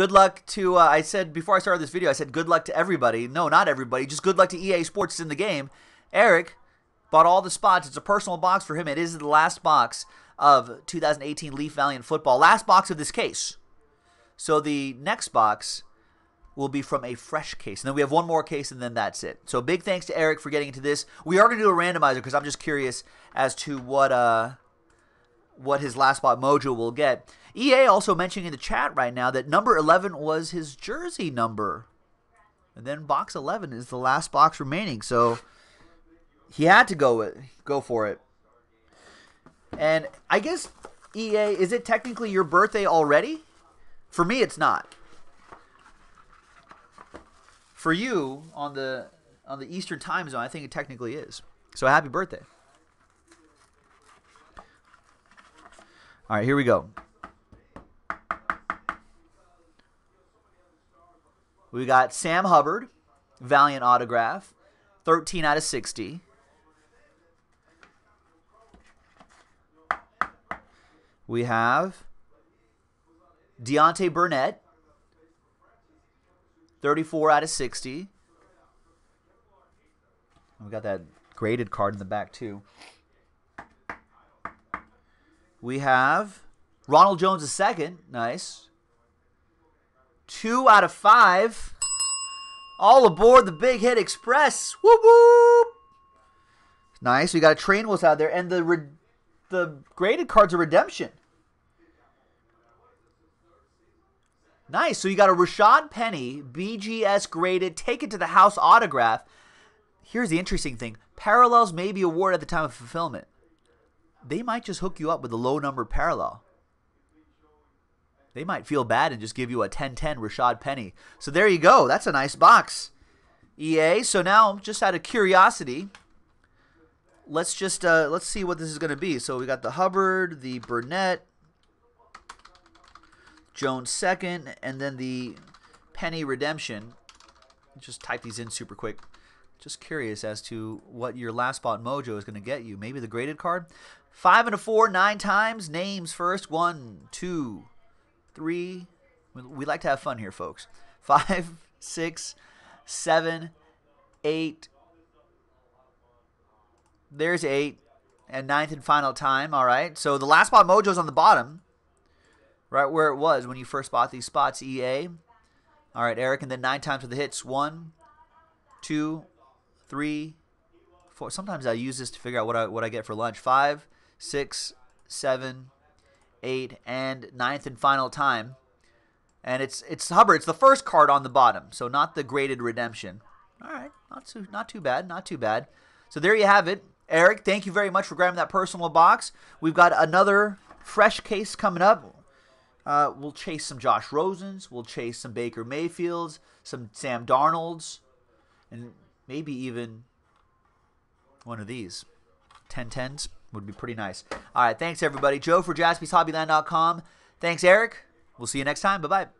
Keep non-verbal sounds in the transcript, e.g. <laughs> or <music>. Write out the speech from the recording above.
Good luck to, uh, I said before I started this video, I said good luck to everybody. No, not everybody. Just good luck to EA Sports in the game. Eric bought all the spots. It's a personal box for him. It is the last box of 2018 Leaf Valiant football. Last box of this case. So the next box will be from a fresh case. And then we have one more case, and then that's it. So big thanks to Eric for getting into this. We are going to do a randomizer because I'm just curious as to what uh what his last spot mojo will get. EA also mentioning in the chat right now that number 11 was his jersey number. And then box 11 is the last box remaining. So he had to go with, go for it. And I guess EA, is it technically your birthday already? For me it's not. For you on the on the Eastern time zone, I think it technically is. So happy birthday. All right, here we go. We got Sam Hubbard, Valiant autograph, 13 out of 60. We have Deontay Burnett, 34 out of 60. We got that graded card in the back, too. We have Ronald Jones II. Nice. Two out of five. All aboard the Big Hit Express. Whoop whoop. Nice. We got a train wheels out there, and the the graded cards are redemption. Nice. So you got a Rashad Penny BGS graded, take it to the house autograph. Here's the interesting thing: parallels may be awarded at the time of fulfillment. They might just hook you up with a low number parallel they might feel bad and just give you a 10-10 Rashad Penny. So there you go. That's a nice box. EA. So now, just out of curiosity, let's just uh, let's see what this is going to be. So we got the Hubbard, the Burnett, Jones second, and then the Penny Redemption. Just type these in super quick. Just curious as to what your last spot mojo is going to get you. Maybe the graded card. Five and a four, nine times. Names first. One, two, three. We like to have fun here, folks. <laughs> Five, six, seven, eight. There's eight. And ninth and final time. All right. So the last spot mojo's on the bottom. Right where it was when you first bought these spots, EA. All right, Eric. And then nine times for the hits. One, two, three, four. Sometimes I use this to figure out what I, what I get for lunch. Five, six, seven, eight, and ninth and final time. And it's it's Hubbard. It's the first card on the bottom, so not the graded redemption. All right, not too not too bad, not too bad. So there you have it, Eric. Thank you very much for grabbing that personal box. We've got another fresh case coming up. Uh, we'll chase some Josh Rosens. We'll chase some Baker Mayfields, some Sam Darnolds, and maybe even one of these 10-10s. Would be pretty nice. All right, thanks everybody. Joe for jaspyshobbyland.com. Thanks, Eric. We'll see you next time. Bye bye.